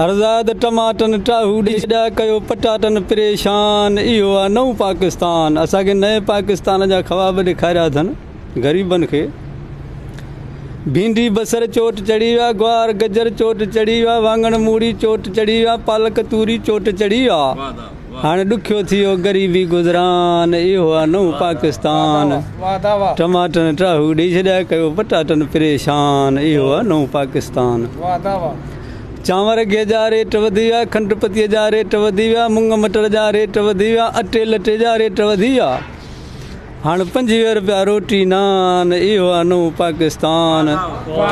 टाटन टाह कयो पटाटन परेशान असांखे नए पाकिस्तान जा ख़बाब ॾेखारिया अथनि ग़रीबनि खे भिंडी बसर चोट चढ़ी विया ग्वार गजर चोट चढ़ी विया वाङण मूड़ी चोट चढ़ी विया पालक तूरी चोट चढ़ी विया हाणे ॾुखियो थी वियो ग़रीबी गुज़रानेशान चांवर गिह जा रेट वधी विया खंडपतीअ जा रेट वधी विया मूङ मटर जा रेट वधी विया अटे लटे जा रेट वधी विया हाणे पंजवीह रुपया रोटी नान इहो आहे नओ पाकिस्तान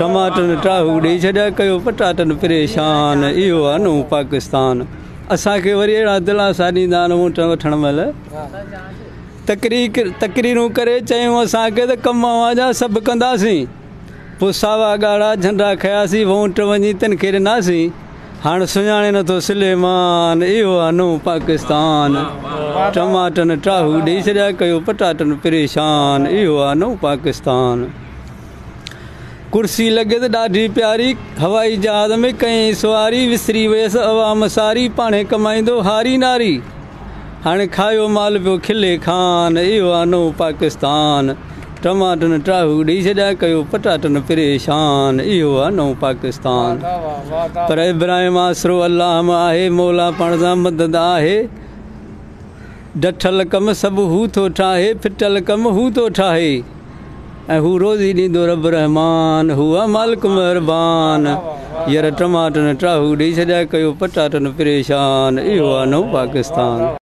टमाटनि टाहू ॾेई छॾिया कयो पटाटनि परेशान इहो आहे नू पाकिस्तान असांखे वरी अहिड़ा दिलासा ॾींदा आहिनि तकरी तकरीरूं करे चयूं असांखे त कम सभु कंदासीं पोइ सावा ॻाढ़ा झंडा खयासीं ॾिनासीं हाणे सुञाणे नथो सिलेमान इहो आनो पाकिस्तान टमाटनि टाहू ॾेई छॾिया कयो पटाटन परेशान्तान कुर्सी लॻे त ॾाढी प्यारी हवाई जहाज़ में कई सुवारी विसरी वियसि आवाम सारी पाणे कमाईंदो हारी नारी हाणे खायो माल पियो खिले खान इहो आनो पाकिस्तान टमाटन टाहू ॾेई छॾिया कयो पटाटन परेशान इहो आहे नओ पाकिस्तान पर इब्राहिम आसरो अलाह आहे आहे पाण सां मदद कमु सभु हू थो ठाहे फिटल कमु हू थो ठाहे ऐं हू रोज़ी ॾींदो रब रहमान हू आहे मालिक महिरबान यार टमाटन टाहू ॾेई छॾिया कयो पटाटन परेशान इहो आहे नओ पाकिस्तान